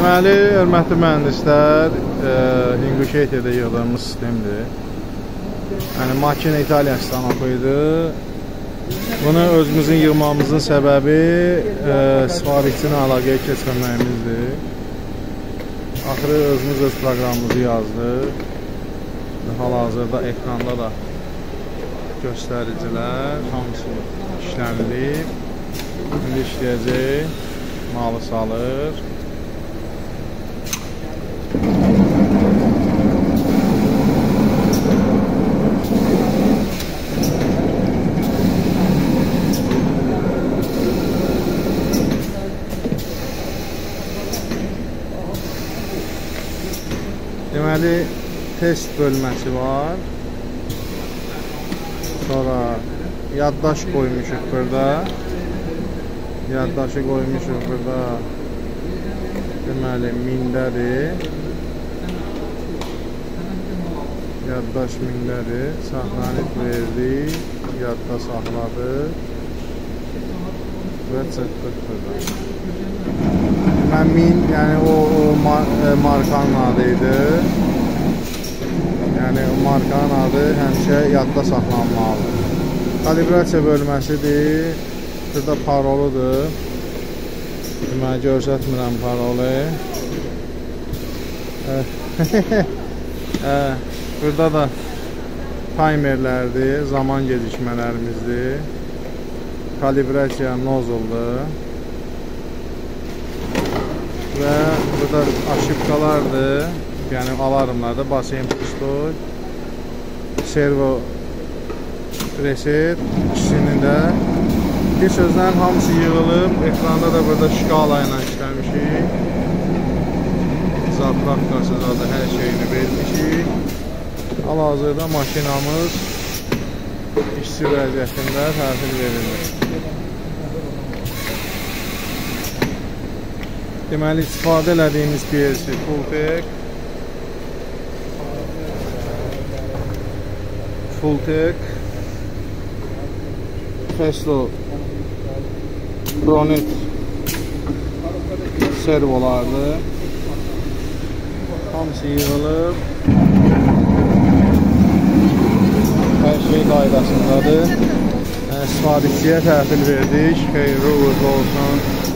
Deməli, hörmətli mühəndislər, e, Ingushetiya-da yığdığımız sistemdir. Yəni makina İtaliya stanoko idi. Bunu özümüzün yığmamızın səbəbi e, sifarişçini əlaqəyə keçirməyimizdir. Axırı özümüz öz proqramımızı yazdıq. Hal-hazırda ekranda da göstəricilər hamısı işlənilib. İndi işləyəcək. Malı salır. Deməli, test bölməsi var. Sonra yaddaş qoymuşuq burada. Yaddaşı qoymuşuq burada. Deməli, mindədir. Yaddaş mindədir. Saxlanıb verdik. Yadda saxladıq. Və çıxdıq burada. Mən min, yəni o, o mar e, markanın adı idi. Yəni o markanın adı həmişə yadda saxlanmalıdır. Kalibrasiya bölməsidir. Burada paroludur. Deməli göstərmirəm parolu. Burada da timerlərdir, zaman gecikmələrimizdir. Kalibrasiya nozuldur. və burada aşıbqalardır. Yəni alarmlarda basen pistol, servo reset ikisinin də bir sözlə hamısı yığılıb. Ekranda da burada şkala ilə işləmişik. Zapravkası zaten hər şeyini vermişik. Hal-hazırda maşinamız işçi vəziyyətində təhvil verilir. Deməli, istifadə elədiyimiz PLC Fulltech Fulltech Festo Bronet servolardır. Hamısı yığılıb. Hər şey qaydasındadır. Yəni, istifadəçiyə təhvil verdik. Xeyirli uğurlu olsun.